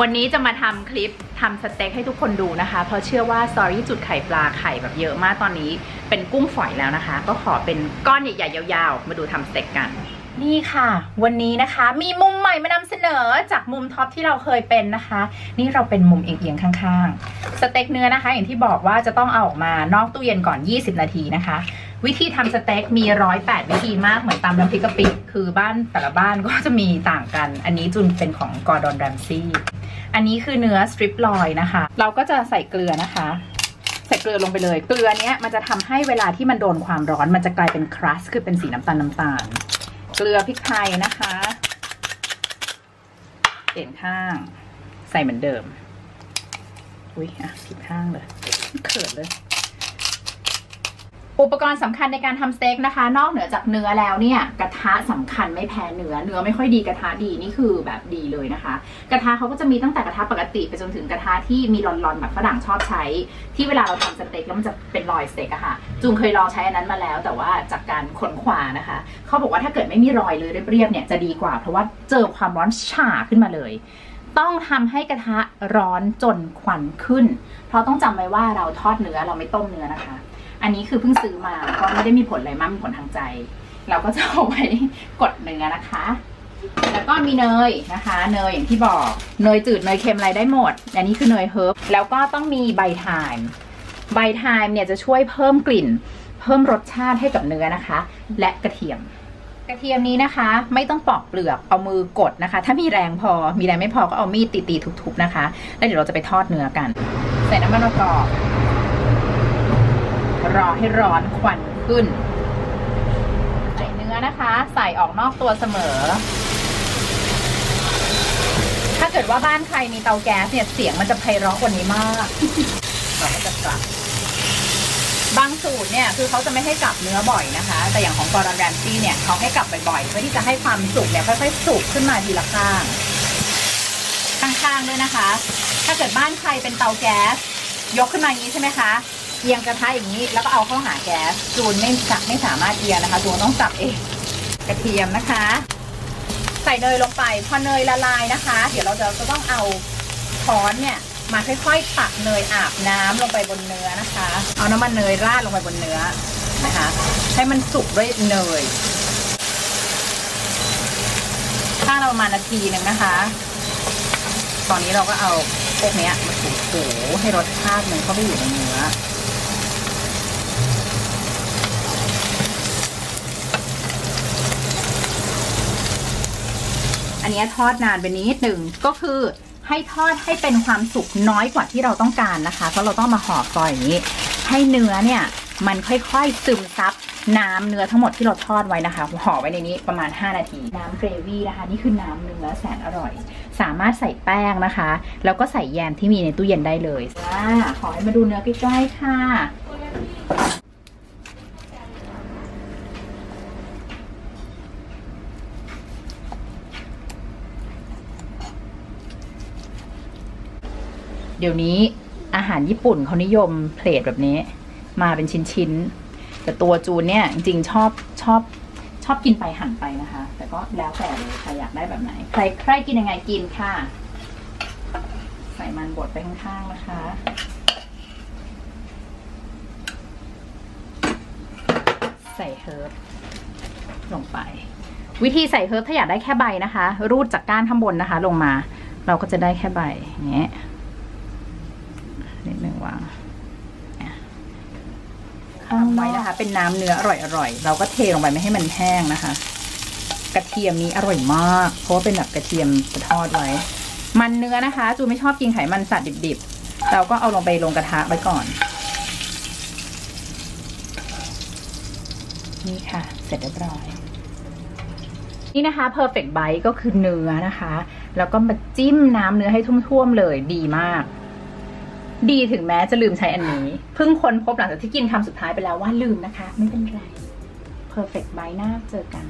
วันนี้จะมาทำคลิปทำสเต็กให้ทุกคนดูนะคะ เพราะเชื่อว่า story จุดไข่ปลาไข่แบบเยอะมากตอนนี้เป็นกุ้งฝอยแล้วนะคะ ก็ขอเป็นก้อนใหญ่ๆยาวๆ มาดูทำสเต็กกัน นี่ค่ะ วันนี้นะคะมีมุมใหม่มานำเสนอจากมุม top ที่เราเคยเป็นนะคะ นี่เราเป็นมุมเอียงๆข้างๆ สเต็กเนื้อนะคะ อย่างที่บอกว่าจะต้องเอาออกมานอกตู้เย็นก่อน 20 นาทีนะคะวิธีทำสเต็กมีร้อยแปดวิธีมากเหมือนตำน้ำพริกกะปิ คือบ้านแต่ละบ้านก็จะมีต่างกัน อันนี้จุนเป็นของกอร์ดอนแรมซี่ อันนี้คือเนื้อสตริปลอยนะคะ เราก็จะใส่เกลือนะคะ ใส่เกลือลงไปเลย เกลือเนี้ยมันจะทำให้เวลาที่มันโดนความร้อน มันจะกลายเป็นครัสคือเป็นสีน้ำตาลน้ำตาล เกลือพริกไทยนะคะเปลี่ยนข้าง ใส่เหมือนเดิม อุ้ยอะผิดข้างเลยเขินเลย อุปกรณ์สำคัญในการทำสเต็กนะคะ นอกเหนือจากเนื้อแล้วเนี่ยกระทะสำคัญไม่แพ้เนื้อเนื้อไม่ค่อยดีกระทะดีนี่คือแบบดีเลยนะคะ กระทะเขาก็จะมีตั้งแต่กระทะปกติไปจนถึงกระทะที่มีรอนๆแบบฝรั่งชอบใช้ ที่เวลาเราทำสเต็กแล้วมันจะเป็นรอยสเต็กอะค่ะจุงเคยลองใช้อันนั้นมาแล้ว แต่ว่าจากการขนขวานะคะเขาบอกว่าถ้าเกิดไม่มีรอยเลยเรียบๆเนี่ยจะดีกว่า เพราะว่าเจอความร้อนฉ่าขึ้นมาเลยต้องทำให้กระทะร้อนจนควันขึ้น เพราะต้องจำไว้ว่าเราทอดเนื้อเราไม่ต้มเนื้อนะคะ อันนี้คือเพิ่งซื้อมาก็ไม่ได้มีผลอะไรมากมีผลทางใจ เราก็จะเอาไว้กดเนื้อนะคะ แล้วก็มีเนยนะคะ เนยอย่างที่บอก เนยจืดเนยเค็มอะไรได้หมด อันนี้คือเนย herb แล้วก็ต้องมีใบไทม์ใบไทม์เนี่ยจะช่วยเพิ่มกลิ่น เพิ่มรสชาติให้กับเนื้อนะคะ และกระเทียมกระเทียมนี้นะคะ ไม่ต้องปอกเปลือกเอามือกดนะคะ ถ้ามีแรงพอมีแรงไม่พอก็เอามีดตีๆทุบๆนะคะ แล้วเดี๋ยวเราจะไปทอดเนื้อกัน ใส่น้ำมันมะกอก รอให้ร้อนควันขึ้น ใส่เนื้อนะคะ ใส่ออกนอกตัวเสมอ ถ้าเกิดว่าบ้านใครมีเตาแก๊สเนี่ยเสียงมันจะไพเราะกว่านี้มากเราก็จะกลับบางสูตรเนี่ยคือเขาจะไม่ให้กลับเนื้อบ่อยนะคะ แต่อย่างของกอร์ดอนแรมซี่เนี่ยเขาให้กลับบ่อยๆเพื่อที่จะให้ความสุกเนี่ยค่อยๆสุกขึ้นมาทีละข้าง ข้างๆด้วยนะคะ ถ้าเกิดบ้านใครเป็นเตาแก๊ส ยกขึ้นมาอย่างนี้ใช่ไหมคะ เอียงกระทะอย่างนี้ แล้วก็เอาเข้าหาแก๊สจูนไม่จับไม่สามารถเอียงนะคะจูนต้องจับเองกระเทียมนะคะ ใส่เนยลงไป พอเนยละลายนะคะ เดี๋ยวเราจะจะต้องเอาช้อนเนี่ยมาค่อยๆตักเนยอาบน้ำลงไปบนเนื้อนะคะ เอาน้ำมันเนยราดลงไปบนเนื้อนะคะ ให้มันสุกด้วยเนยถ้าเรามานาทีหนึ่งนะคะ ตอนนี้เราก็เอาพวกเนี้ยมาถูๆให้รสชาติมันเข้าไปอยู่ในเนื้อ นนี้ทอดนานไปนิดหนึ่งก็คือให้ทอดให้เป็นความสุกน้อยกว่าที่เราต้องการนะคะ เพราะเราต้องมาห่อฟอยล์อย่างนี้ ให้เนื้อเนี่ยมันค่อยๆซึมซับน้ำเนื้อทั้งหมดที่เราทอดไว้นะคะห่อไว้ในนี้ประมาณ 5 นาที น้ำเกรวี่นะคะ นี่คือน้ำเนื้อแสนอร่อย สามารถใส่แป้งนะคะ แล้วก็ใส่แยมที่มีในตู้เย็นได้เลยอ่าขอให้มาดูเนื้อใกล้ๆค่ะ เดี๋ยวนี้อาหารญี่ปุ่นเขานิยมเพลทแบบนี้ มาเป็นชิ้นๆ แต่ตัวจูนเนี่ย จริงชอบชอบชอบกินไปหั่นไปนะคะ แต่ก็แล้วแต่เลยใครอยากได้แบบไหน ใครใครกินยังไงกินค่ะ ใส่มันบดไปข้างๆนะคะใส่เฮิร์บลงไป วิธีใส่เฮิร์บถ้าอยากได้แค่ใบนะคะ รูดจากก้านข้างบนนะคะ ลงมา เราก็จะได้แค่ใบอย่างเงี้ย วางข้างไว้นะคะ เป็นน้ำเนื้ออร่อยๆ เราก็เทลงไปไม่ให้มันแห้งนะคะ กระเทียมนี้อร่อยมาก เพราะว่าเป็นแบบกระเทียมจะทอดไว้ มันเนื้อนะคะ จูไม่ชอบกินไขมันสัตว์ดิบๆ เราก็เอาลงไปลงกระทะไว้ก่อน นี่ค่ะ เสร็จเรียบร้อย นี่นะคะ perfect bite ก็คือเนื้อนะคะ แล้วก็มาจิ้มน้ำเนื้อให้ท่วมๆเลยดีมาก ดีถึงแม้จะลืมใช้อันนี้ เพิ่งค้นพบหลังจากที่กินคำสุดท้ายไปแล้วว่าลืมนะคะ ไม่เป็นไร perfect ใบหน้าเจอกัน